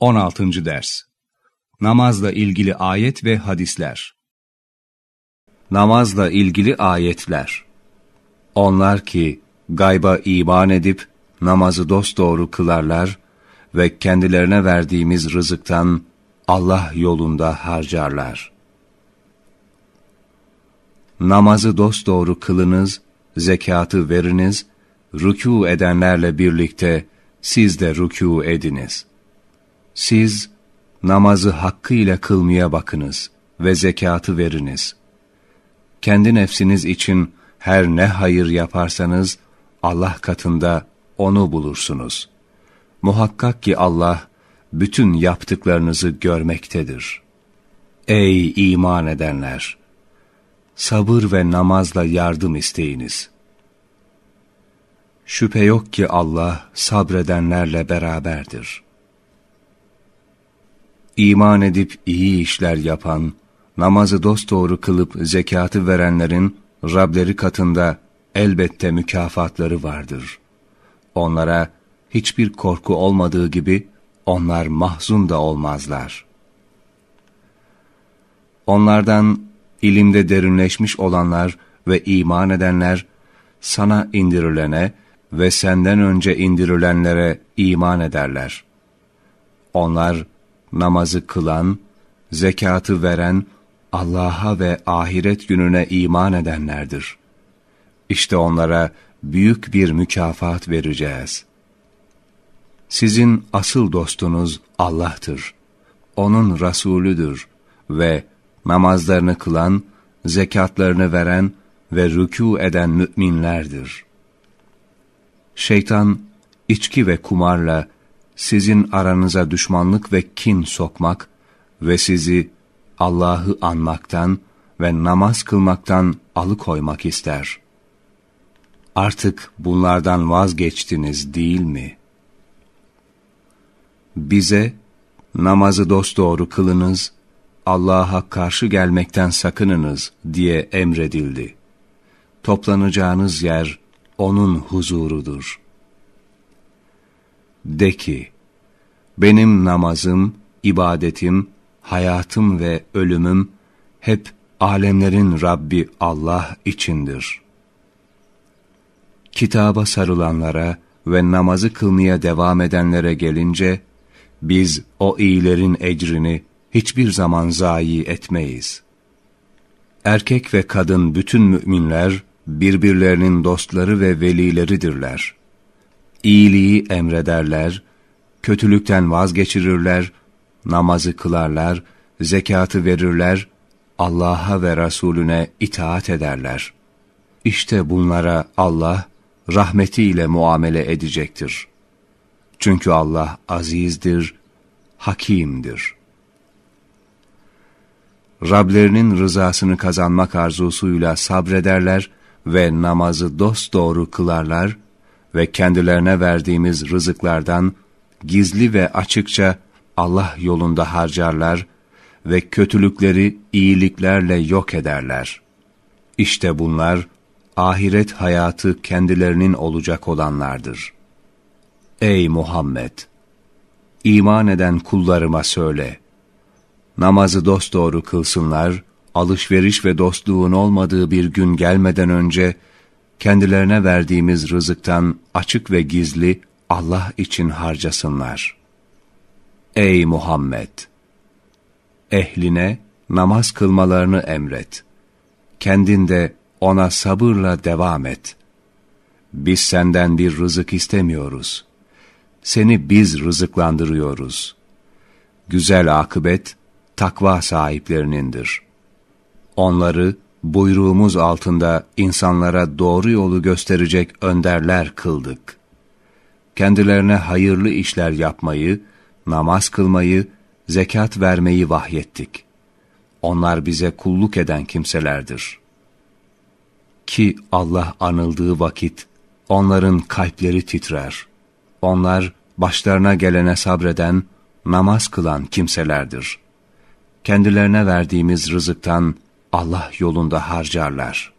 16. Ders Namazla ilgili ayet ve hadisler Namazla ilgili ayetler Onlar ki gayba iman edip namazı dosdoğru kılarlar ve kendilerine verdiğimiz rızıktan Allah yolunda harcarlar. Namazı dosdoğru kılınız, zekatı veriniz, rükû edenlerle birlikte siz de rükû ediniz. Siz namazı hakkıyla kılmaya bakınız ve zekatı veriniz. Kendi nefsiniz için her ne hayır yaparsanız Allah katında onu bulursunuz. Muhakkak ki Allah bütün yaptıklarınızı görmektedir. Ey iman edenler! Sabır ve namazla yardım isteyiniz. Şüphe yok ki Allah sabredenlerle beraberdir. İman edip iyi işler yapan, namazı dosdoğru kılıp zekatı verenlerin Rableri katında elbette mükafatları vardır. Onlara hiçbir korku olmadığı gibi onlar mahzun da olmazlar. Onlardan ilimde derinleşmiş olanlar ve iman edenler sana indirilene ve senden önce indirilenlere iman ederler. Onlar namazı kılan, zekatı veren, Allah'a ve ahiret gününe iman edenlerdir. İşte onlara büyük bir mükafat vereceğiz. Sizin asıl dostunuz Allah'tır. O'nun Resulüdür ve namazlarını kılan, zekatlarını veren ve rükû eden müminlerdir. Şeytan, içki ve kumarla sizin aranıza düşmanlık ve kin sokmak ve sizi Allah'ı anmaktan ve namaz kılmaktan alıkoymak ister. Artık bunlardan vazgeçtiniz değil mi? Bize namazı dosdoğru kılınız, Allah'a karşı gelmekten sakınınız diye emredildi. Toplanacağınız yer O'nun huzurudur. De ki, benim namazım, ibadetim, hayatım ve ölümüm hep alemlerin Rabbi Allah içindir. Kitaba sarılanlara ve namazı kılmaya devam edenlere gelince, biz o iyilerin ecrini hiçbir zaman zayi etmeyiz. Erkek ve kadın bütün müminler birbirlerinin dostları ve velileridirler. İyiliği emrederler, kötülükten vazgeçirirler, namazı kılarlar, zekatı verirler, Allah'a ve Resulüne itaat ederler. İşte bunlara Allah rahmetiyle muamele edecektir. Çünkü Allah azizdir, hakimdir. Rablerinin rızasını kazanmak arzusuyla sabrederler ve namazı dosdoğru kılarlar ve kendilerine verdiğimiz rızıklardan gizli ve açıkça Allah yolunda harcarlar ve kötülükleri iyiliklerle yok ederler. İşte bunlar ahiret hayatı kendilerinin olacak olanlardır. Ey Muhammed! İman eden kullarıma söyle, namazı dosdoğru kılsınlar, alışveriş ve dostluğun olmadığı bir gün gelmeden önce, kendilerine verdiğimiz rızıktan açık ve gizli Allah için harcasınlar. Ey Muhammed! Ehline namaz kılmalarını emret. Kendinde ona sabırla devam et. Biz senden bir rızık istemiyoruz. Seni biz rızıklandırıyoruz. Güzel akıbet, takva sahiplerinindir. Onları buyruğumuz altında insanlara doğru yolu gösterecek önderler kıldık. Kendilerine hayırlı işler yapmayı, namaz kılmayı, zekat vermeyi vahyettik. Onlar bize kulluk eden kimselerdir. Ki Allah anıldığı vakit onların kalpleri titrer. Onlar başlarına gelene sabreden, namaz kılan kimselerdir. Kendilerine verdiğimiz rızıktan Allah yolunda harcarlar.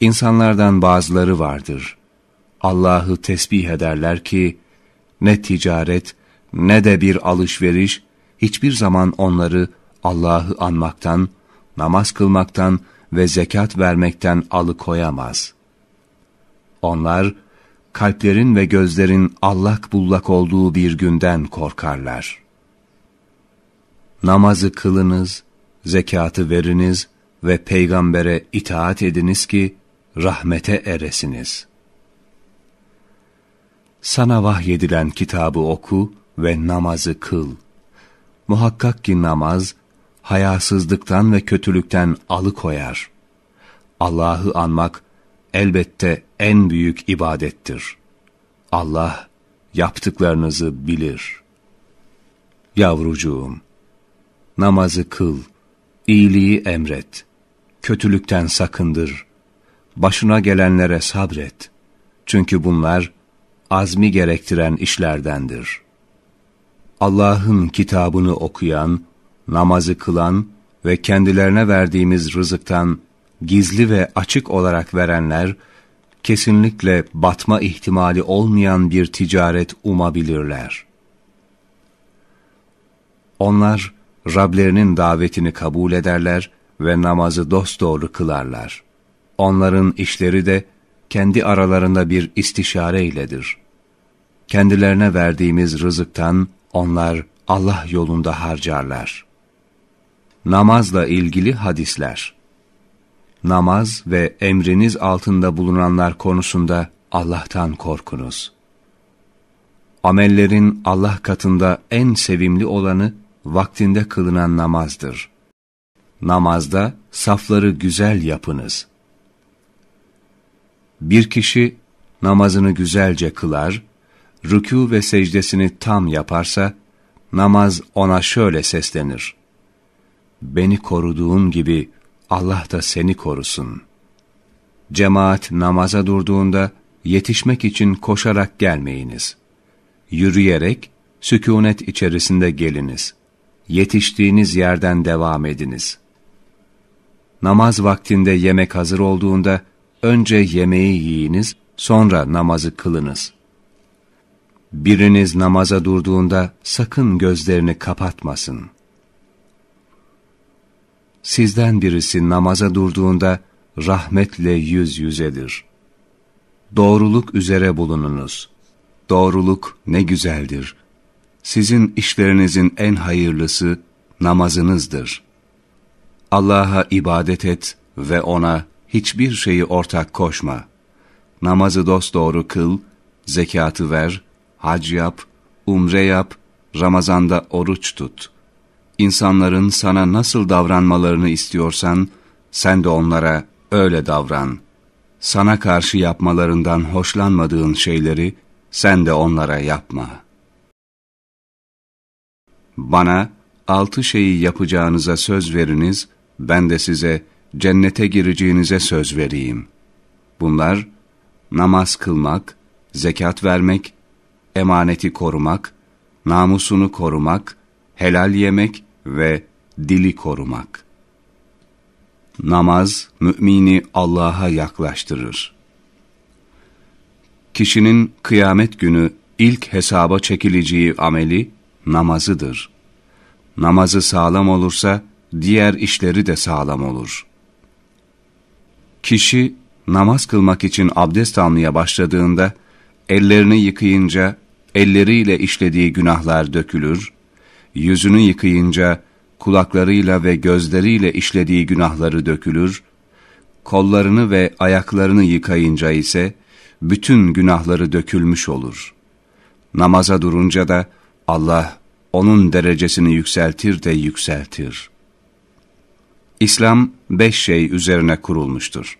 İnsanlardan bazıları vardır. Allah'ı tesbih ederler ki, ne ticaret, ne de bir alışveriş, hiçbir zaman onları Allah'ı anmaktan, namaz kılmaktan ve zekat vermekten alıkoyamaz. Onlar, kalplerin ve gözlerin allak bullak olduğu bir günden korkarlar. Namazı kılınız, zekatı veriniz ve peygambere itaat ediniz ki rahmete eresiniz. Sana vahyedilen kitabı oku ve namazı kıl. Muhakkak ki namaz, hayasızlıktan ve kötülükten alıkoyar. Allah'ı anmak elbette en büyük ibadettir. Allah yaptıklarınızı bilir. Yavrucuğum, namazı kıl, iyiliği emret, kötülükten sakındır, başına gelenlere sabret. Çünkü bunlar azmi gerektiren işlerdendir. Allah'ın kitabını okuyan, namazı kılan ve kendilerine verdiğimiz rızıktan gizli ve açık olarak verenler, kesinlikle batma ihtimali olmayan bir ticaret umabilirler. Onlar, Rablerinin davetini kabul ederler ve namazı dosdoğru kılarlar. Onların işleri de kendi aralarında bir istişare iledir. Kendilerine verdiğimiz rızıktan onlar Allah yolunda harcarlar. Namazla ilgili hadisler Namaz ve emriniz altında bulunanlar konusunda Allah'tan korkunuz. Amellerin Allah katında en sevimli olanı vaktinde kılınan namazdır. Namazda safları güzel yapınız. Bir kişi namazını güzelce kılar, rükû ve secdesini tam yaparsa, namaz ona şöyle seslenir. Beni koruduğun gibi Allah da seni korusun. Cemaat namaza durduğunda yetişmek için koşarak gelmeyiniz. Yürüyerek, sükunet içerisinde geliniz. Yetiştiğiniz yerden devam ediniz. Namaz vaktinde yemek hazır olduğunda, önce yemeği yiyiniz, sonra namazı kılınız. Biriniz namaza durduğunda sakın gözlerini kapatmasın. Sizden birisi namaza durduğunda rahmetle yüz yüzedir. Doğruluk üzere bulununuz. Doğruluk ne güzeldir. Sizin işlerinizin en hayırlısı namazınızdır. Allah'a ibadet et ve O'na hiçbir şeyi ortak koşma. Namazı dosdoğru kıl, zekatı ver, hac yap, umre yap, Ramazanda oruç tut. İnsanların sana nasıl davranmalarını istiyorsan, sen de onlara öyle davran. Sana karşı yapmalarından hoşlanmadığın şeyleri, sen de onlara yapma. Bana altı şeyi yapacağınıza söz veriniz, ben de size cennete gireceğinize söz vereyim. Bunlar, namaz kılmak, zekat vermek, emaneti korumak, namusunu korumak, helal yemek ve dili korumak. Namaz, mümini Allah'a yaklaştırır. Kişinin kıyamet günü ilk hesaba çekileceği ameli namazıdır. Namazı sağlam olursa, diğer işleri de sağlam olur. Kişi namaz kılmak için abdest almaya başladığında, ellerini yıkayınca elleriyle işlediği günahlar dökülür, yüzünü yıkayınca kulaklarıyla ve gözleriyle işlediği günahları dökülür, kollarını ve ayaklarını yıkayınca ise bütün günahları dökülmüş olur. Namaza durunca da Allah onun derecesini yükseltir de yükseltir. İslam beş şey üzerine kurulmuştur.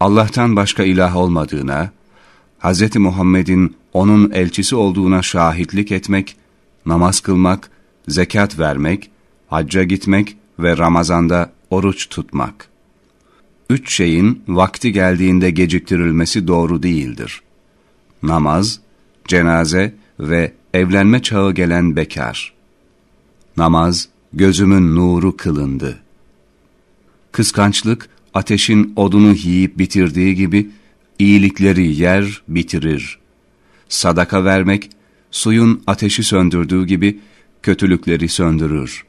Allah'tan başka ilah olmadığına, Hz. Muhammed'in onun elçisi olduğuna şahitlik etmek, namaz kılmak, zekat vermek, hacca gitmek ve Ramazan'da oruç tutmak. Üç şeyin vakti geldiğinde geciktirilmesi doğru değildir. Namaz, cenaze ve evlenme çağı gelen bekar. Namaz, gözümün nuru kılındı. Kıskançlık, ateşin odunu yiyip bitirdiği gibi, iyilikleri yer, bitirir. Sadaka vermek, suyun ateşi söndürdüğü gibi kötülükleri söndürür.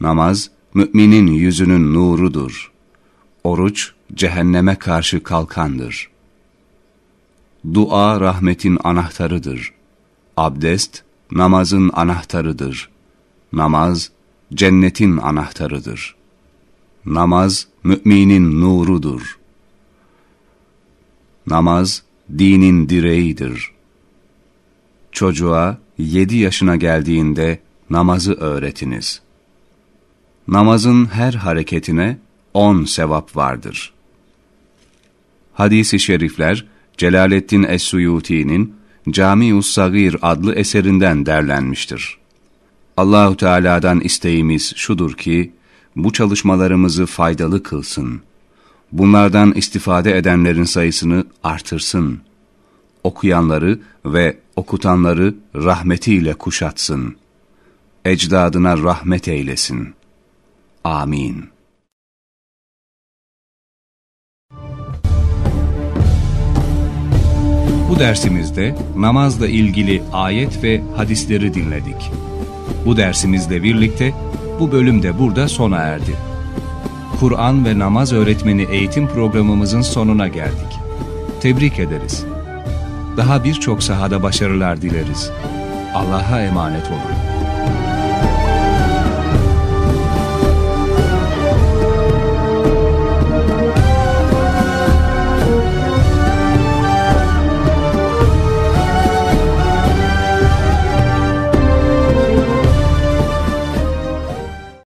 Namaz, müminin yüzünün nurudur. Oruç, cehenneme karşı kalkandır. Dua rahmetin anahtarıdır. Abdest, namazın anahtarıdır. Namaz, cennetin anahtarıdır. Namaz, müminin nurudur. Namaz, dinin direğidir. Çocuğa yedi yaşına geldiğinde namazı öğretiniz. Namazın her hareketine on sevap vardır. Hadis-i şerifler, Celaleddin Es-Suyuti'nin Cami-us Sagir adlı eserinden derlenmiştir. Allahu Teala'dan isteğimiz şudur ki, bu çalışmalarımızı faydalı kılsın. Bunlardan istifade edenlerin sayısını artırsın. Okuyanları ve okutanları rahmetiyle kuşatsın. Ecdadına rahmet eylesin. Amin. Bu dersimizde namazla ilgili ayet ve hadisleri dinledik. Bu dersimizle birlikte bu bölüm de burada sona erdi. Kur'an ve namaz öğretmeni eğitim programımızın sonuna geldik. Tebrik ederiz. Daha birçok sahada başarılar dileriz. Allah'a emanet olun.